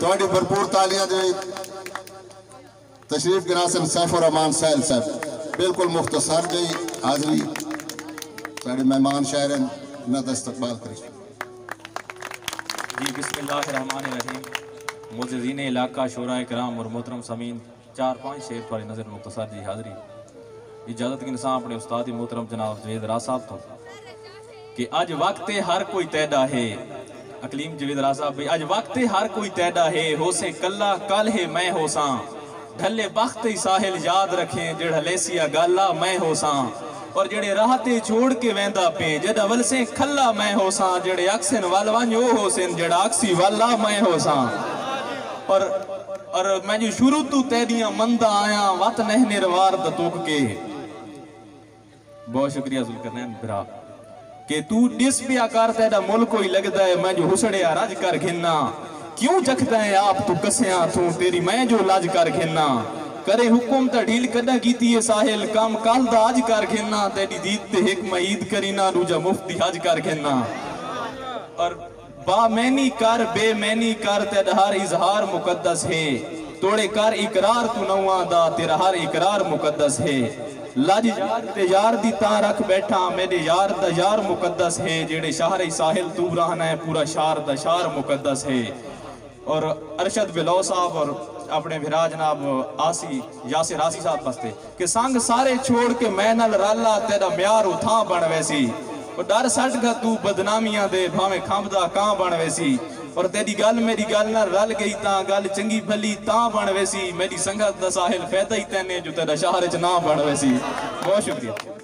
ਤੁਹਾਡੀ ਭਰਪੂਰ ਤਾਲੀਆਂ ਦੇ ਤਸ਼ਰੀਫ ਗਿਰਾਸਨ ਸੈਫੁਰ ਰਹਿਮਾਨ ਸੈਲ ਸਾਹਿਬ ਬਿਲਕੁਲ ਮੁਖਤਸਰ ਜੀ ਹਾਜ਼ਰੀ ਸਾਡੇ ਮਹਿਮਾਨ ਸ਼ਾਇਰ ਹਨ ਇਹਨਾਂ ਦਾ ਇਸਤਕਬਾਲ ਕਰੀ जी बिस्मिल्लाहिर्रहमानिर्रहीम मुजजीन इलाका शोरा कराम और मोहतरम समीन चार पाँच शेर पर नज़र मुख्तसर जी हाज़री इजाज़त की इंसान अपने उस्ताद मोहतरम जनाब जवेद रा साहब तो कि अज वक्त हर कोई तैदा है अकलीम जवेद रा साहब भी अज वक्त हर कोई तैदा है। हो से कल्ला, कल है मैं हो सा। ढले बख्त ही साहिल याद रखें, जेड़ा लेसिया गाला मैं हो सा। और जेड़े राहते छोड़ के वेंदा पे, जदा वलसे खल्ला मैं हो सा। जेड़े अक्सन वल हो सिन जेड़ा अक्सी वाला मैं हो सा। और और मैं जो शुरू तू तेरिया मंदा आया, वत नहने रवार द तुक के। बहुत शुक्रिया जुलकरनैन भरा। कि तू डिस पिया कर तेरा मुल्क कोई लगदा है, मैं जो हुसड़िया रज कर घिन्ना। क्यों जखदा है आप तू कसिया तू तेरी मैं जो लाज कर घिन्ना। करे हुकुम त ढील कदा कीती है साहिल, काम काल दा अज कर घिन्ना। तेरी दीद ते हिक मईद करीना दूजा मुफ्ती हज कर घिन्ना। और बा मैनी कर बे मैनी कर तेरा हर इजहार मुकद्दस है। तोड़े कर इकरार तू नवा दा, तेरा हर इकरार मुकद्दस है। लज यार ते यार दी ता रख बैठा मेरे यार दा यार मुकद्दस है जेड़े शाहर साहिल तू रहना है पूरा शार दा शार मुकद्दस है और अरशद बिलो साहब और अपने विरा जनाब आसी यासिर आसी साहब बसते कि संग सारे छोड़ के मैं नल राला तेरा म्यार उथां बन वैसी ਉਹ ਡਰ ਛੱਡ ਗਾ ਤੂੰ ਬਦਨਾਮੀਆਂ ਦੇ ਭਾਵੇਂ ਖੰਭਦਾ ਕਾਂ ਬਣ ਵੈਸੀ ਔਰ ਤੇਰੀ ਗੱਲ ਮੇਰੀ ਗੱਲ ਨਾਲ ਰਲ ਗਈ ਤਾਂ ਗੱਲ ਚੰਗੀ ਭਲੀ ਤਾਂ ਬਣ ਵੈਸੀ ਮੇਰੀ ਸੰਗਤ ਦਾ ਸਾਹਿਲ ਫਾਇਦਾ ਹੀ ਤੈਨੇ ਜੋ ਤੇਰਾ ਸ਼ਹਿਰ ਚ ਨਾ ਬਣ ਵੈਸੀ ਬਹੁਤ ਸ਼ੁਕਰੀਆ